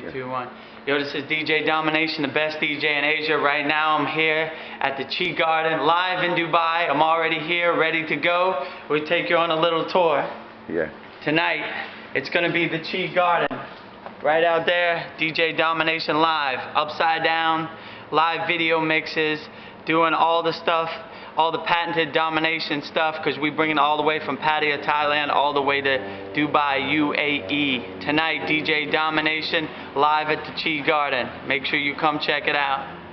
Three, two, one. Yo, this is DJ Domination, the best DJ in Asia. Right now, I'm here at the Chi Garden, live in Dubai. I'm already here, ready to go. We take you on a little tour. Yeah. Tonight, it's gonna be the Chi Garden. Right out there, DJ Domination live, upside down, live video mixes, doing all the stuff, all the patented domination stuff, because we bring it all the way from Pattaya, Thailand, all the way to Dubai, UAE. Tonight, DJ Domination live at the Chi Garden. Make sure you come check it out.